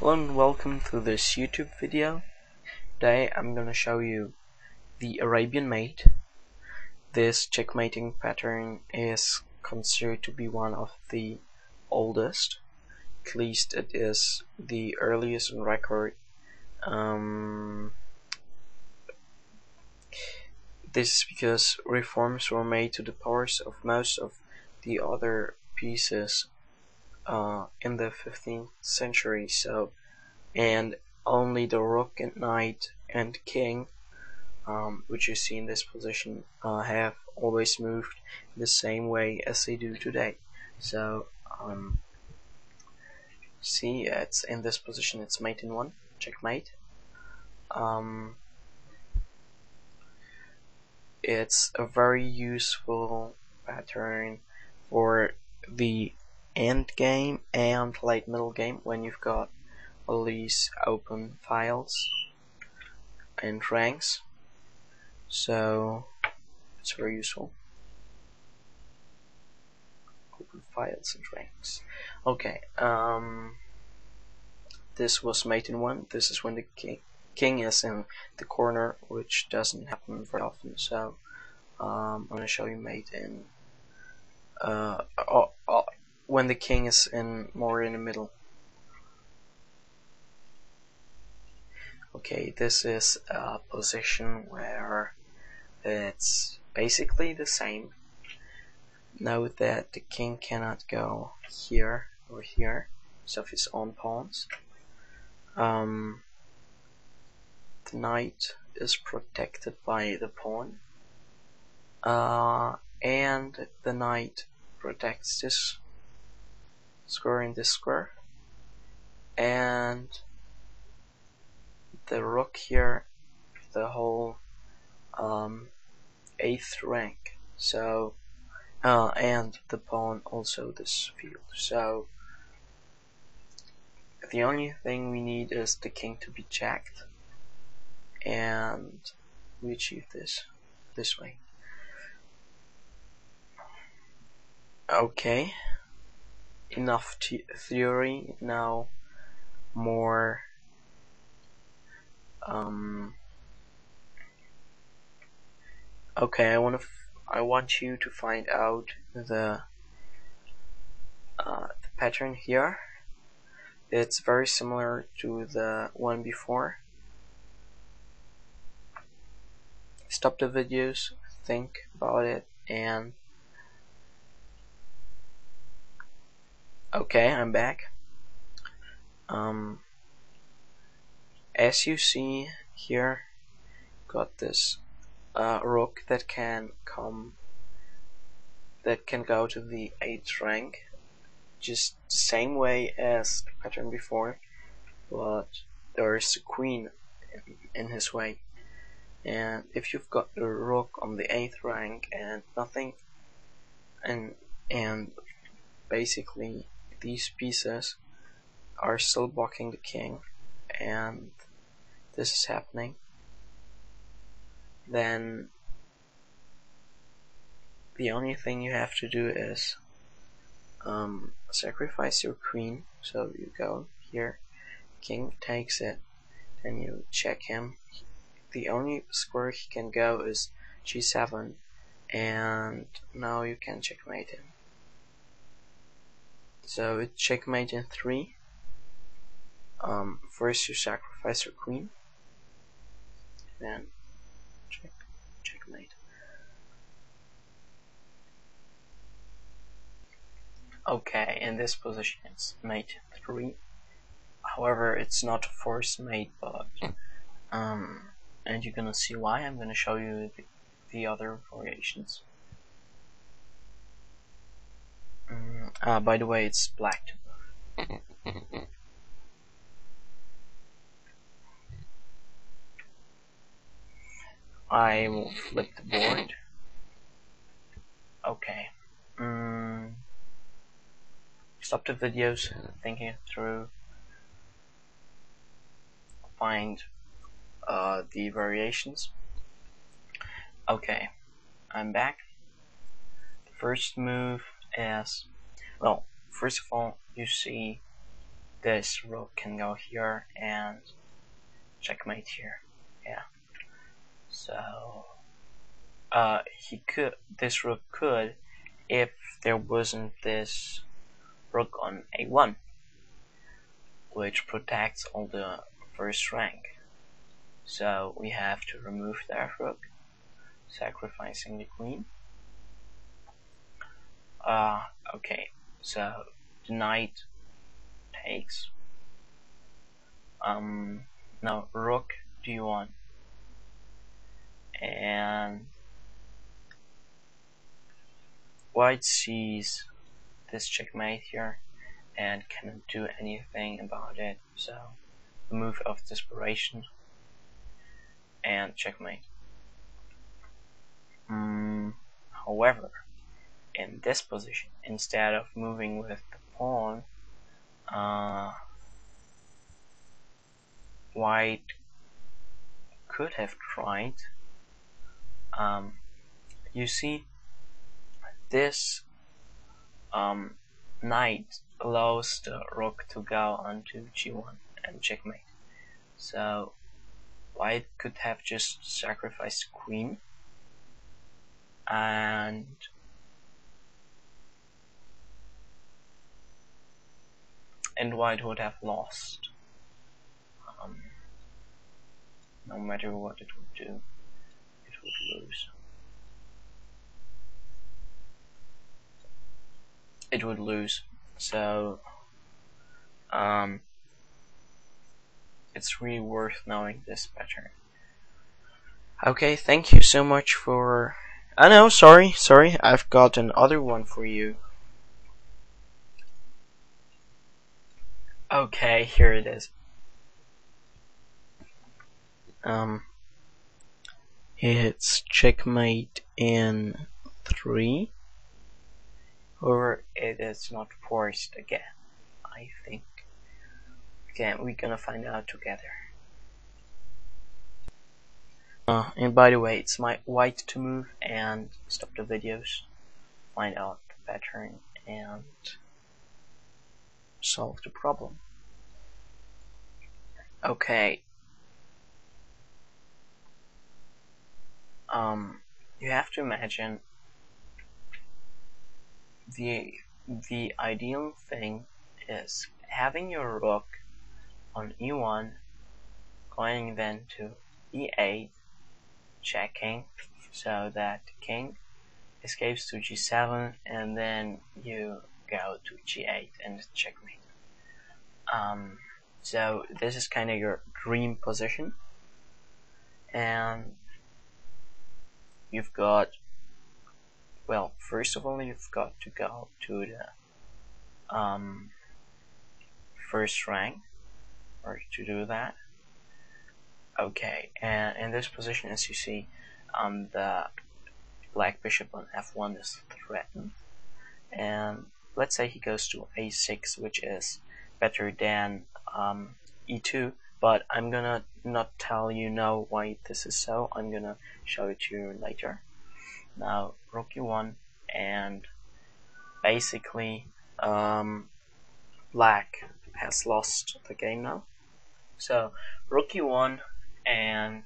Hello and welcome to this YouTube video. Today I'm gonna show you the Arabian mate. This checkmating pattern is considered to be one of the oldest. At least it is the earliest on record. Um, this is because reforms were made to the powers of most of the other pieces uh, in the 15th century. So, and only the rook and knight and king, um, which you see in this position, uh, have always moved the same way as they do today. So, um, see, it's in this position. It's mate in one, checkmate. Um, it's a very useful pattern for the end game and late middle game when you've got all these open files and ranks. So it's very useful. Open files and ranks. Okay um this was mate in one. This is when the king king is in the corner which doesn't happen very often. So um, I'm gonna show you mate in uh, when the king is in more in the middle. Okay, this is a position where it's basically the same. Note that the king cannot go here or here, so his own pawns. Um, the knight is protected by the pawn, uh, and the knight protects this square in this square. And the rook here the whole um, eighth rank. So uh, and the pawn also this field. So the only thing we need is the king to be checked and we achieve this this way. Okay enough theory now more um okay I want to I want you to find out the uh, the pattern here. It's very similar to the one before. Stop the videos think about it and Okay, I'm back. Um, as you see here, got this uh, rook that can come, that can go to the 8th rank, just the same way as the pattern before, but there is a queen in, in his way. And if you've got the rook on the 8th rank and nothing, and and basically these pieces are still blocking the king and this is happening then the only thing you have to do is um, sacrifice your queen. So you go here king takes it then you check him. The only square he can go is g7 and now you can checkmate him so it's checkmate in three. Um, first you sacrifice your queen, then check, checkmate. Okay, in this position it's mate three. However, it's not forced mate, but um, and you're gonna see why. I'm gonna show you the, the other variations. Uh, by the way, it's black. I will flip the board. Okay. Mm. Stop the videos, thinking through. Find uh, the variations. Okay, I'm back. First move is well, first of all, you see this rook can go here and checkmate here. Yeah. So uh, he could this rook could if there wasn't this rook on a1 which protects all the first rank so we have to remove that rook sacrificing the queen uh, okay. So the knight takes um now rook d1 and white sees this checkmate here and cannot do anything about it. So move of desperation and checkmate. Mm, however in this position. Instead of moving with the pawn uh, white could have tried. Um, you see this um, knight allows the rook to go onto g1 and checkmate. So white could have just sacrificed queen. And and white would have lost um, no matter what it would do it would lose it would lose. So um, it's really worth knowing this pattern. Okay, thank you so much for. I know, sorry, sorry, I've got another one for you. Okay, here it is. Um, it's checkmate in three or it is not forced again. I think. Again, we're gonna find out together. Uh, and by the way, it's my white to move and stop the videos, find out the pattern, and solve the problem. Okay. Um, you have to imagine the the ideal thing is having your rook on e1 going then to e8 checking so that king escapes to g7 and then you go to g8 and checkmate um, so this is kind of your dream position and you've got well, first of all, you've got to go to the um, first rank, or to do that. Okay, and in this position, as you see, um, the black bishop on f1 is threatened, and let's say he goes to a6, which is better than um, e2, but I'm gonna not tell you now why this is so, I'm gonna show it to you later. Now rook e1 and basically um, black has lost the game now. So rook e1 and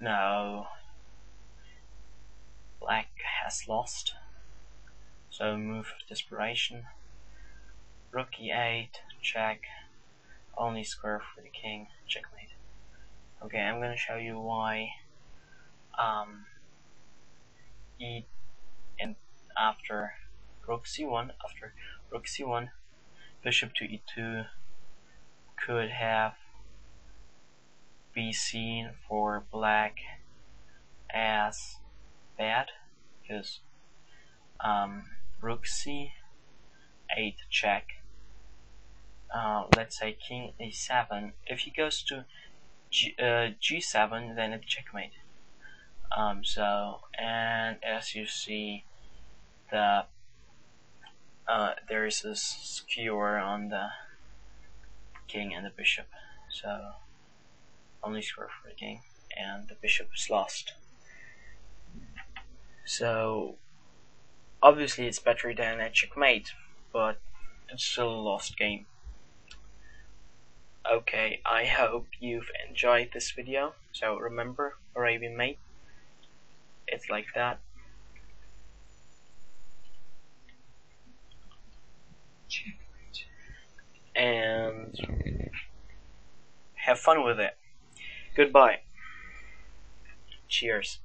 now black has lost. So move of desperation rook e8 check. Only square for the king checkmate. Okay I'm gonna show you why um, e and after rook c1 after rook c1 bishop to e2 could have be seen for black as bad because um, rook c8 check uh, let's say king a7 if he goes to G, uh, g7 then it's checkmate um, so, and as you see, the uh, there is a skewer on the king and the bishop. So, only square for the king, and the bishop is lost. So, obviously it's better than a checkmate, but it's still a lost game. Okay, I hope you've enjoyed this video. So remember, Arabian mate, it's like that. And have fun with it. Goodbye. Cheers.